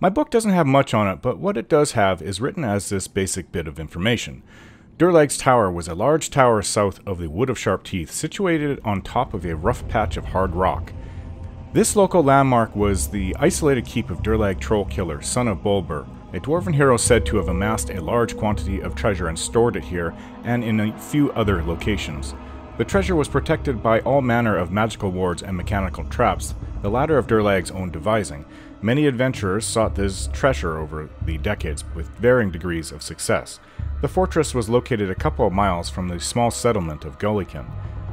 My book doesn't have much on it, but what it does have is written as this basic bit of information. Durlag's Tower was a large tower south of the Wood of Sharp Teeth, situated on top of a rough patch of hard rock. This local landmark was the isolated keep of Durlag Trollkiller, son of Bolber, a dwarven hero said to have amassed a large quantity of treasure and stored it here and in a few other locations. The treasure was protected by all manner of magical wards and mechanical traps, the latter of Durlag's own devising. Many adventurers sought this treasure over the decades with varying degrees of success. The fortress was located a couple of miles from the small settlement of Gullykin.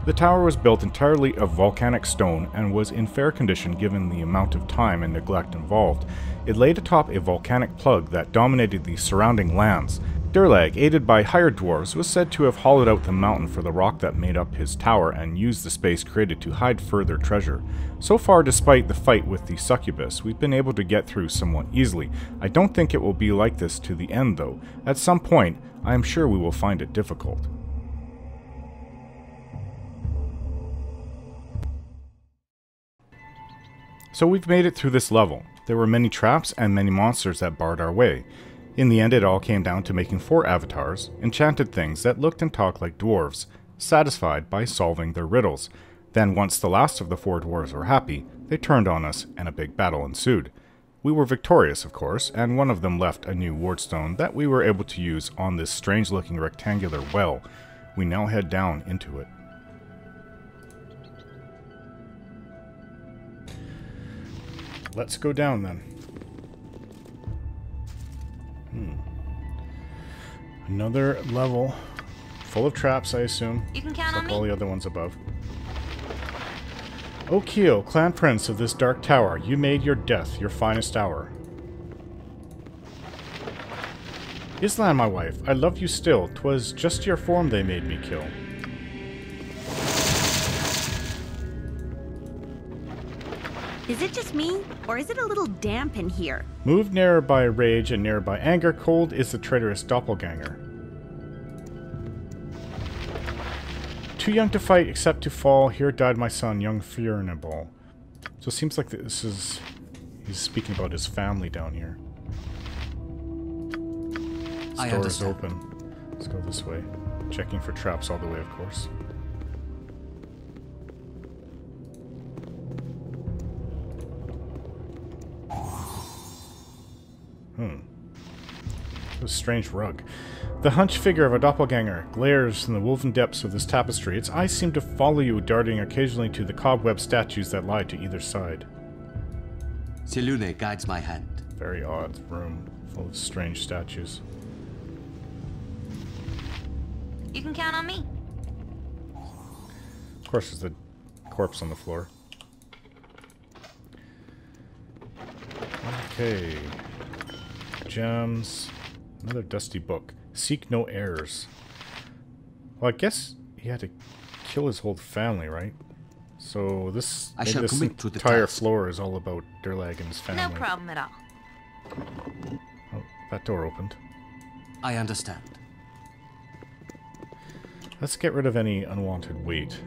The tower was built entirely of volcanic stone and was in fair condition given the amount of time and neglect involved. It laid atop a volcanic plug that dominated the surrounding lands. Durlag, aided by hired dwarves, was said to have hollowed out the mountain for the rock that made up his tower and used the space created to hide further treasure. So far, despite the fight with the succubus, we've been able to get through somewhat easily. I don't think it will be like this to the end, though. At some point, I am sure we will find it difficult. So we've made it through this level. There were many traps and many monsters that barred our way. In the end, it all came down to making four avatars, enchanted things that looked and talked like dwarves, satisfied by solving their riddles. Then, once the last of the four dwarves were happy, they turned on us and a big battle ensued. We were victorious, of course, and one of them left a new wardstone that we were able to use on this strange looking rectangular well. We now head down into it. Let's go down then. Hmm. Another level full of traps, I assume. You can count like on all me. the other ones above. O Keel, clan prince of this dark tower, you made your death your finest hour. Islan, my wife, I love you still. 'Twas just your form they made me kill. Is it just me, or is it a little damp in here? Moved nearer by rage and nearer by anger, cold is the traitorous doppelganger. Too young to fight except to fall, here died my son, young Furnibal. So it seems like this is... He's speaking about his family down here. I Store is open. Let's go this way. Checking for traps all the way, of course. A strange rug. The hunched figure of a doppelganger glares in the woven depths of this tapestry. Its eyes seem to follow you, darting occasionally to the cobweb statues that lie to either side. Selune guides my hand. Very odd room, full of strange statues. You can count on me. Of course, there's the corpse on the floor. Okay. Gems. Another dusty book. Seek no errors. Well, I guess he had to kill his whole family, right? So this, I shall this commit to the entire task. floor is all about Durlag and his family. No problem at all. Oh, that door opened. I understand. Let's get rid of any unwanted weight.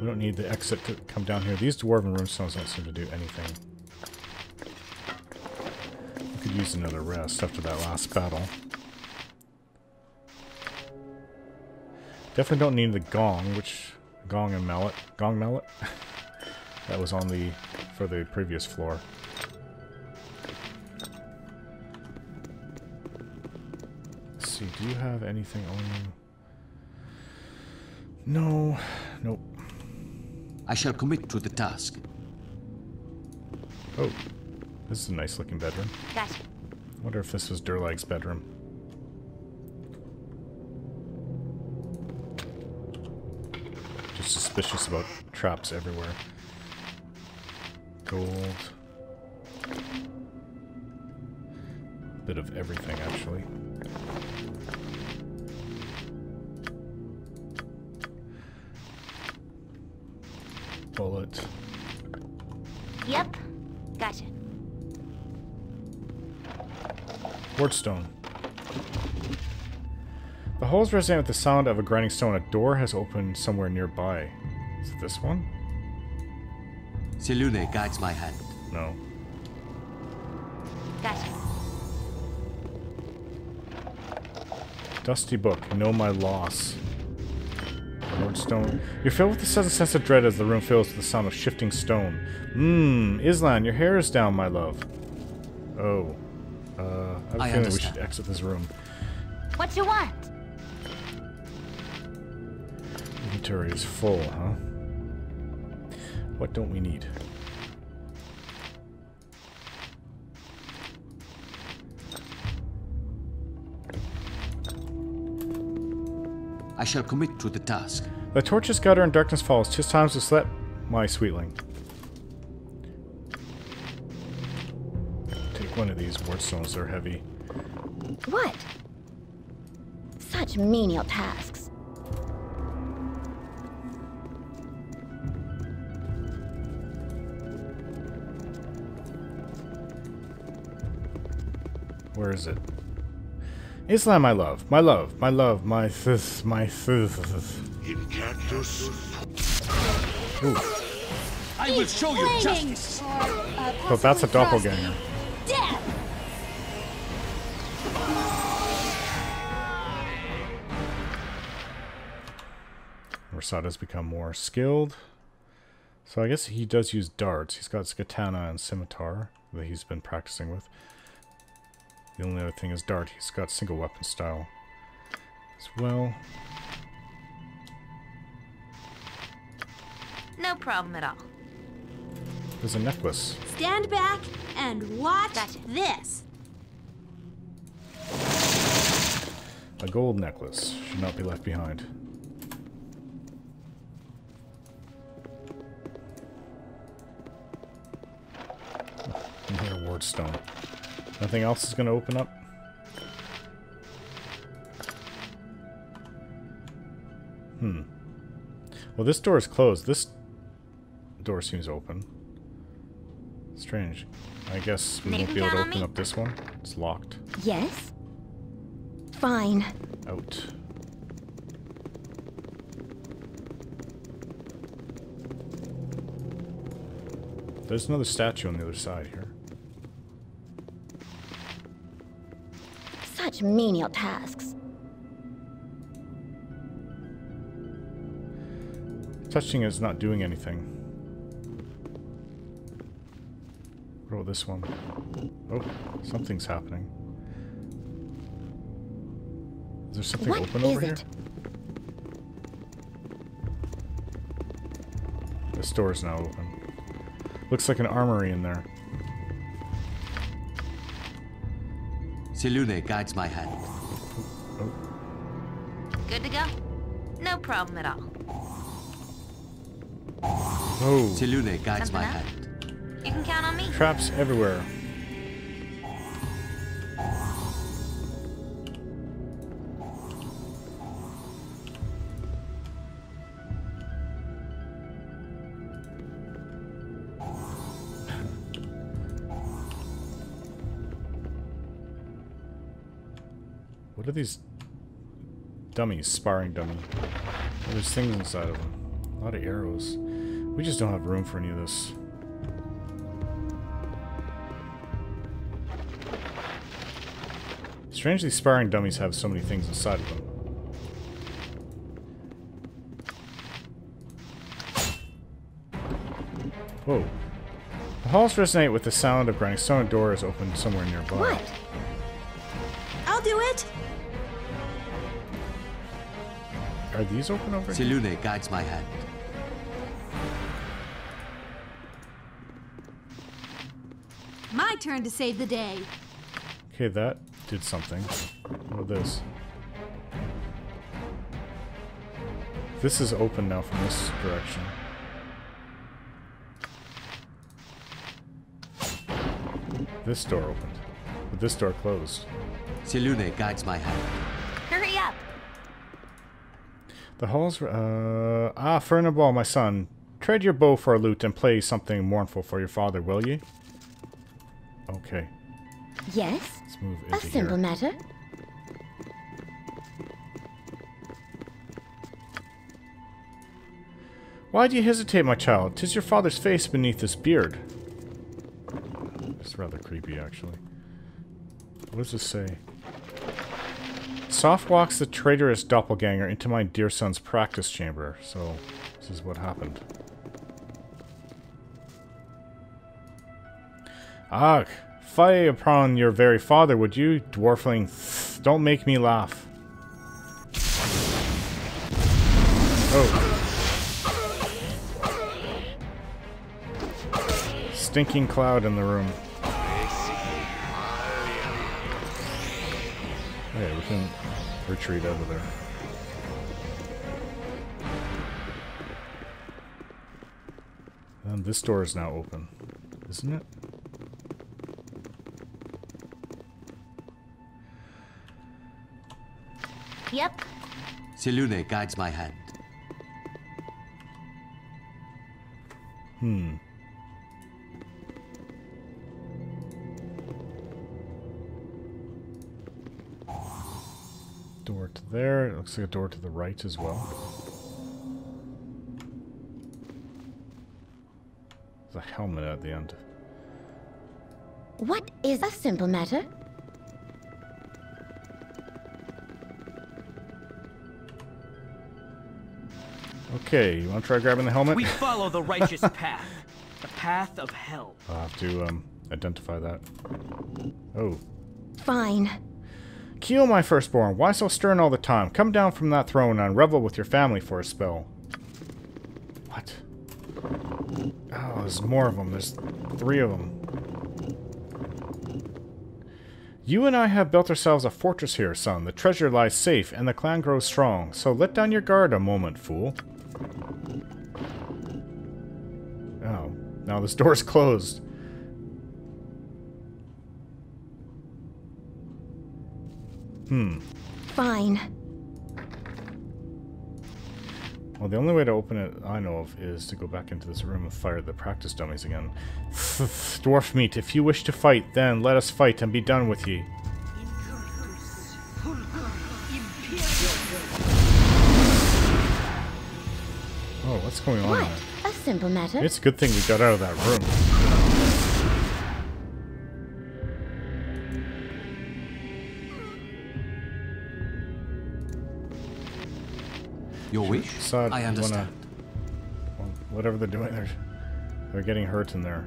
We don't need the exit to come down here. These dwarven runestones don't seem to do anything. We could use another rest after that last battle. Definitely don't need the gong, which gong and mallet, gong mallet. that was on the for the previous floor. Let's see, do you have anything on you? No. Nope. I shall commit to the task. Oh. This is a nice looking bedroom. Gotcha. Wonder if this was Durlag's bedroom. Just suspicious about traps everywhere. Gold. Bit of everything, actually. Bullet. Yep. Wardstone. The halls resonate with the sound of a grinding stone. A door has opened somewhere nearby. Is it this one? Selune guides my hand. No. Gotcha. Dusty book. Know my loss. Lordstone. You're filled with a sudden sense of dread as the room fills with the sound of shifting stone. Mmm, Islan, your hair is down, my love. Oh. Uh, I have a I feeling we understand. should exit this room. What you want? Inventory is full, huh? What don't we need? I shall commit to the task. The torches gutter and darkness falls. Tis times to sleep, my sweetling. One of these wardstones, they're heavy. What? Such menial tasks. Where is it? Islan, my love, my love, my love, my sis, my sis. In cactus. I will show you justice. or, But that's a doppelganger. Rasaad's become more skilled. So I guess he does use darts. He's got his katana and scimitar that he's been practicing with. The only other thing is dart. He's got single weapon style as well. No problem at all. There's a necklace. Stand back and watch Gotcha. this. A gold necklace. Should not be left behind. Stone. Nothing else is going to open up? Hmm. Well, this door is closed. This door seems open. Strange. I guess we won't be able to open up this one. It's locked. Yes? Fine. Out. There's another statue on the other side here. Such menial tasks. Touching is not doing anything. What about this one? Oh, something's happening. Is there something What open over here? it? This door is now open. Looks like an armory in there. Selune guides my hand. Good to go? No problem at all. Oh, Selune guides my up? hand. You can count on me. traps everywhere. What are these dummies? Sparring dummy. There's things inside of them. A lot of arrows. We just don't have room for any of this. Strangely, sparring dummies have so many things inside of them. Whoa. The halls resonate with the sound of grinding stone. A door is somewhere nearby. What? I'll do it. Are these open over here? Selune guides my hand. My turn to save the day. Okay, that did something. What about this? This is open now from this direction. This door opened. But this door closed. Selune guides my hand. Hurry up. The halls. Uh, ah, Fernabal, my son. Trade your bow for a lute and play something mournful for your father, will ye? Okay, Yes? let's move A simple here. matter. Why do you hesitate, my child? Tis your father's face beneath this beard. It's rather creepy, actually. What does this say? Soft walks the traitorous doppelganger into my dear son's practice chamber. So, this is what happened. Ah, fie upon your very father, would you, dwarfling? Don't make me laugh. Oh. Stinking cloud in the room. Okay, we can retreat over there. And this door is now open, isn't it? Yep. Selune guides my hand. Hmm. To there. It looks like a door to the right as well. There's a helmet at the end. What is a simple matter? Okay, you want to try grabbing the helmet? We follow the righteous path, the path of hell. I'll have to um, identify that. Oh. Fine. Keel, my firstborn, why so stern all the time? Come down from that throne and revel with your family for a spell. What? Oh, there's more of them. There's three of them. You and I have built ourselves a fortress here, son. The treasure lies safe, and the clan grows strong. So let down your guard a moment, fool. Oh, now this door's closed. Hmm. Fine. Well, the only way to open it I know of is to go back into this room and fire the practice dummies again. Dwarf meat, if you wish to fight, then let us fight and be done with ye. Oh, what's going on What? there? A simple matter? It's a good thing we got out of that room. Your wish? Assad, I you understand. Well, whatever they're doing, they're, they're getting hurt in there.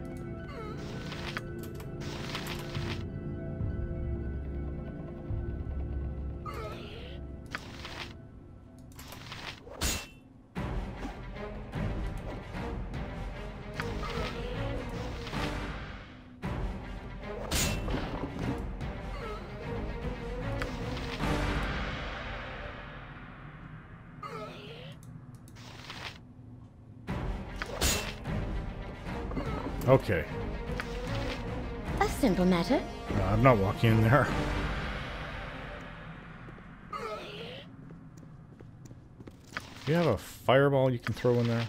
Okay. A simple matter? No, I'm not walking in there. Do you have a fireball you can throw in there?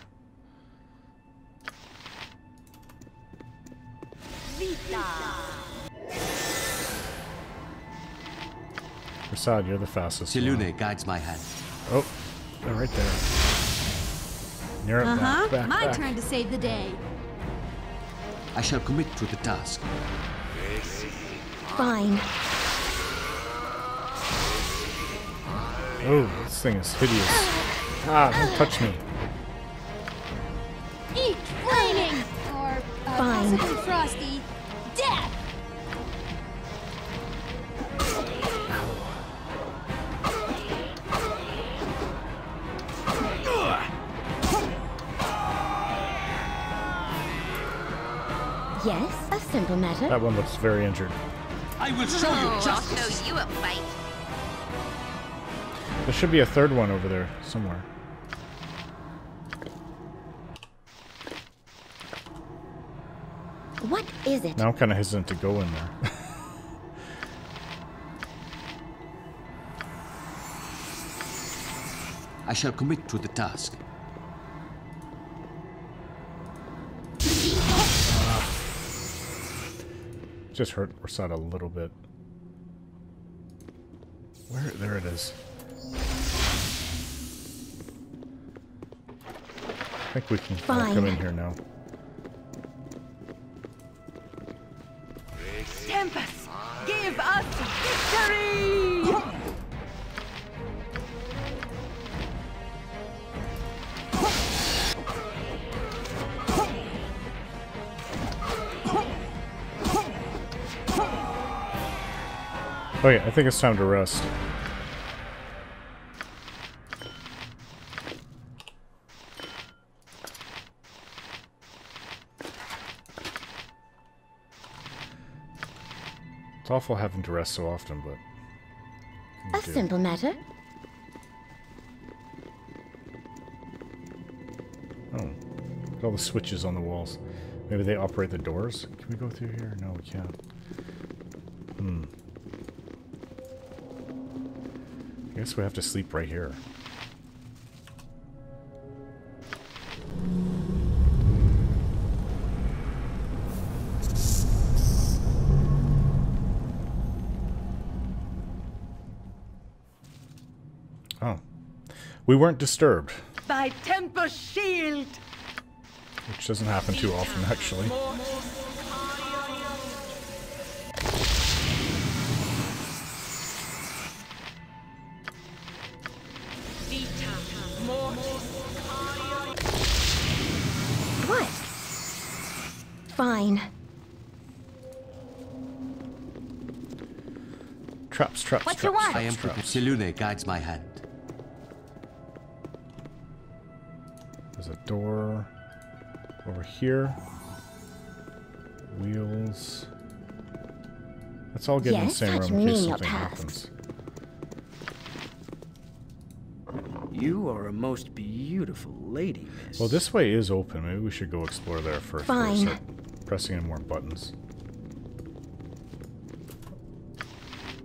Rasaad, you're the fastest. one. Selune guides my hand. Oh, they're right there. Near it. Uh huh. Back, back, My back. turn to save the day. I shall commit to the task. Fine. Oh, this thing is hideous. Ah, don't touch me. Eat flaming! Or uh, Fine. frosty. Simple matter. That one looks very injured. I will show you oh, justice. you a fight. There should be a third one over there somewhere. What is it? Now I'm kind of hesitant to go in there. I shall commit to the task. Just hurt Rasaad a little bit. Where? There it is. I think we can all come in here now. Tempus! Give us victory! Okay, I think it's time to rest. It's awful having to rest so often, but... A simple matter. Oh. Look at all the switches on the walls. Maybe they operate the doors? Can we go through here? No, we can't. Hmm. I guess we have to sleep right here. Oh. We weren't disturbed, By Tempus' Shield! which doesn't happen too often, actually. Traps, traps, What traps, you want? I am traps. prepared. Selune guides my hand. There's a door over here. Wheels. Let's all get in the same room in case menial something tasks. happens. You are a most beautiful lady, miss. Well, this way is open. Maybe we should go explore there first. Fine. start pressing in more buttons.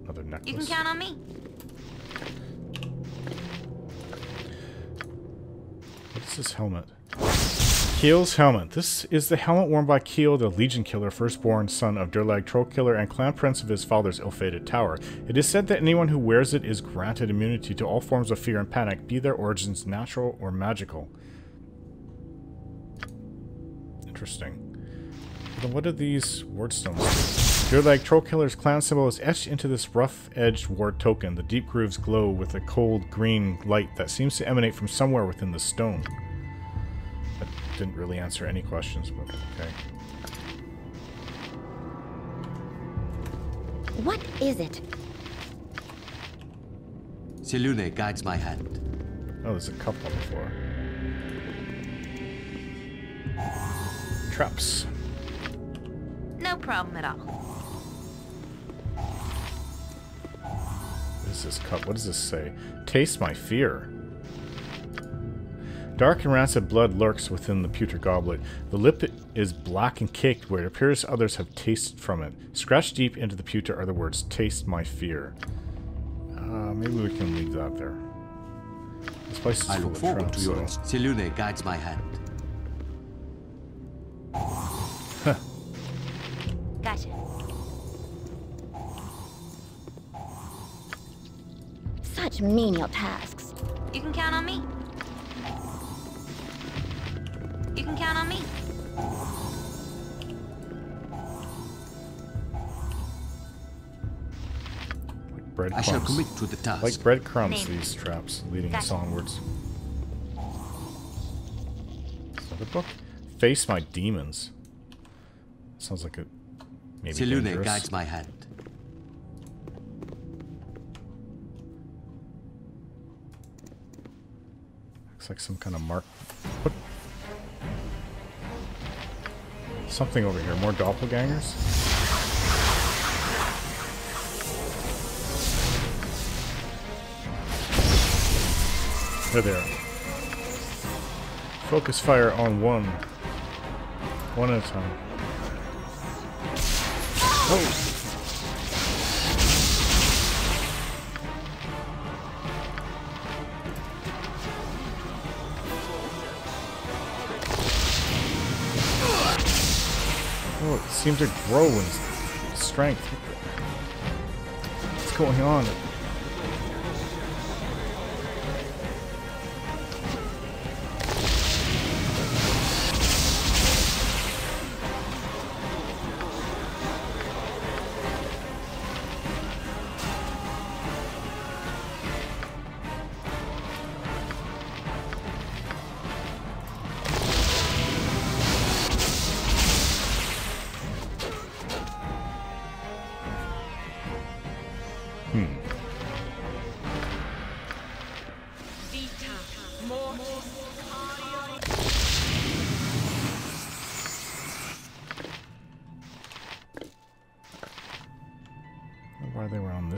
Another necklace. You can count on me. What is this helmet? Keel's helmet. This is the helmet worn by Keel, the Legion Killer, firstborn son of Durlag Troll Killer and clan prince of his father's ill-fated tower. It is said that anyone who wears it is granted immunity to all forms of fear and panic, be their origins natural or magical. Interesting. Then what are these wardstones? Durlag Troll Killer's clan symbol is etched into this rough-edged ward token. The deep grooves glow with a cold green light that seems to emanate from somewhere within the stone. That didn't really answer any questions, but okay. What is it? Selune guides my hand. Oh, there's a cup on the floor. Traps. No problem at all. What is this cup? What does this say? Taste my fear. Dark and rancid blood lurks within the pewter goblet. The lip is black and caked where it appears others have tasted from it. Scratched deep into the pewter are the words, Taste my fear. Uh, maybe we can leave that there. This place is I full look of forward traps, to your so- ins- Selune guides my hand. Such menial tasks. You can count on me. You can count on me. like bread I shall crumbs. commit to the task. Like breadcrumbs, Name. these traps leading us onwards. Is that a book? Face my demons. Sounds like a maybe Selune dangerous. guides my hand. Looks like some kind of mark. What? Something over here. More doppelgangers. There they are. Focus fire on one. One at a time. Oh! Seemed to grow in strength. What's going on?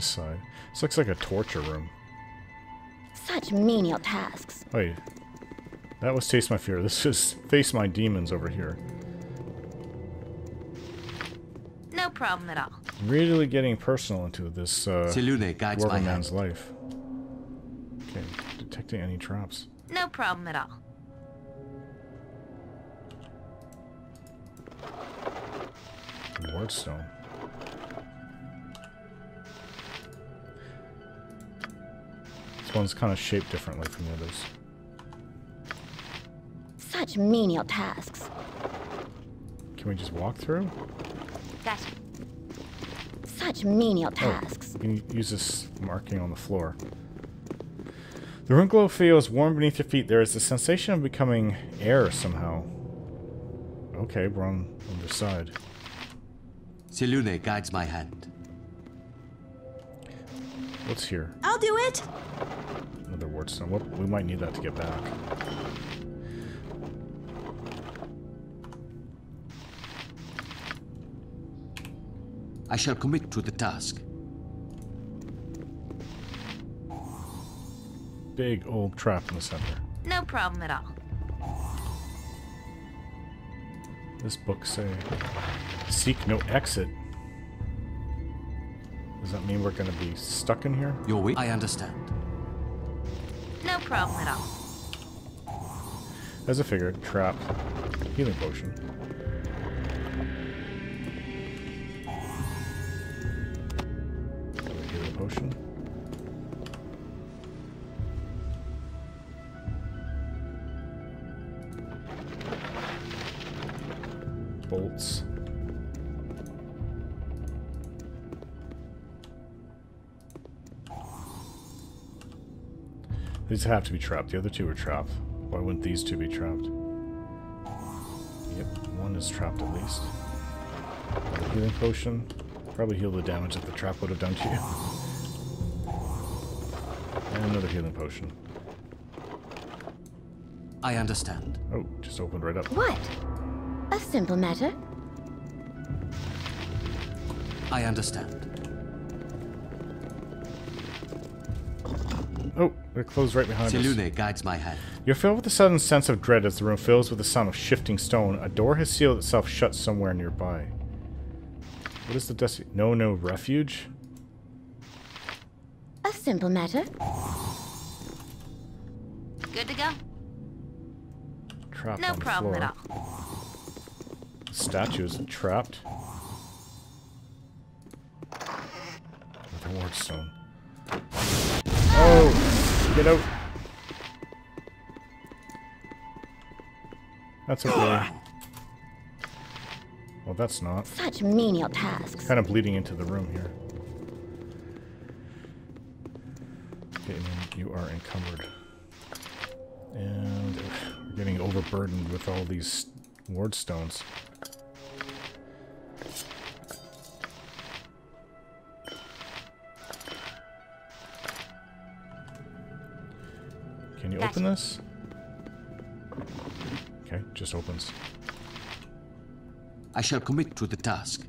This side? This looks like a torture room. Such menial tasks. Wait. That was Taste My Fear. This is Face My Demons over here. No problem at all. Really getting personal into this uh, Selune my dwarven hand. man's life. Okay, detecting any traps. No problem at all. Wardstone. This one's kind of shaped differently from the others. Such menial tasks. Can we just walk through? Gotcha. Such menial Oh, tasks. we can use this marking on the floor. The room glow feels warm beneath your feet. There is the sensation of becoming air somehow. Okay, we're on the other side. Selune guides my hand. What's here? I'll do it. Another wardstone. Whoop, we might need that to get back. I shall commit to the task. Big old trap in the center. No problem at all. This book say, seek no exit. Does that mean we're gonna be stuck in here? Your way? I understand. Problem at all. As I figured, trap, healing potion. Healing potion. These have to be trapped. The other two are trapped. Why wouldn't these two be trapped? Yep, one is trapped at least. Another healing potion. Probably heal the damage that the trap would have done to you. And another healing potion. I understand. Oh, just opened right up. What? A simple matter. I understand. They're closed right behind us. Guides my hand. You're filled with a sudden sense of dread as the room fills with the sound of shifting stone. A door has sealed itself shut somewhere nearby. What is the desi- No, no refuge? A simple matter. Good to go. Trapped No on the problem floor. at all. Statue is trapped. Another wardstone. Oh! Get out! That's okay. Well, that's not. Such menial tasks. Kind of bleeding into the room here. Okay, you are encumbered. And we're getting overburdened with all these ward stones. Open this? Okay, just opens. I shall commit to the task.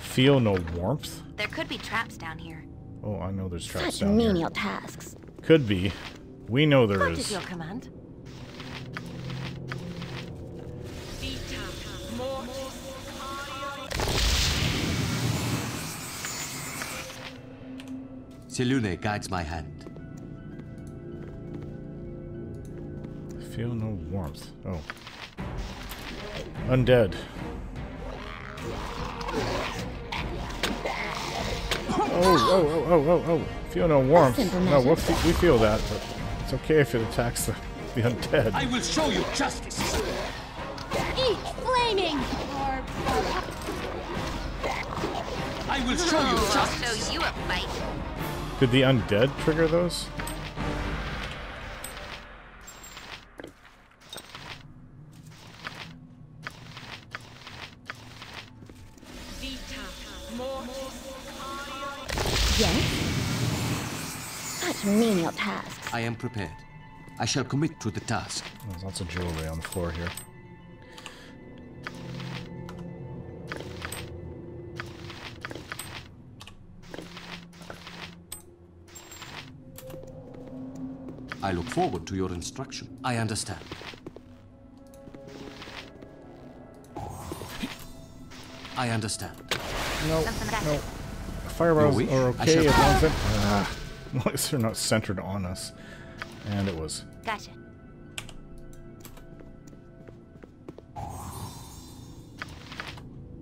Feel no warmth? There could be traps down here. Oh, I know there's traps Such down here. menial tasks. Could be. We know there What is. is your command? Selune guides my hand. Feel no warmth. Oh. Undead. Oh, oh, oh, oh, oh, oh. Feel no warmth. No, matter. we fe- we feel that, but it's okay if it attacks the, the undead. I will show you justice. Eat flaming! Or, I will show you oh, I'll justice. show you a fight. Did the undead trigger those? Yes? Such menial tasks. I am prepared. I shall commit to the task. There's lots of jewelry on the floor here. I look forward to your instruction. I understand. I understand. No, no. Fireballs wish. are I okay shall- as long as, it, ah, as long as they're not centered on us. And it was. Gotcha.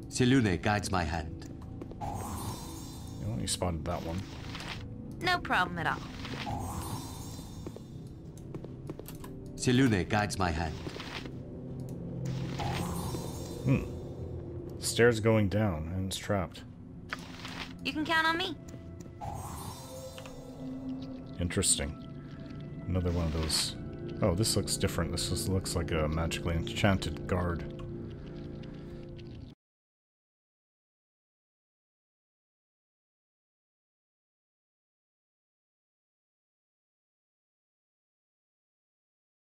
Selune guides my hand. You only spotted that one. No problem at all. Selune guides my hand. Hmm. Stairs going down, and it's trapped. You can count on me. Interesting. Another one of those. Oh, this looks different. This looks like a magically enchanted guard.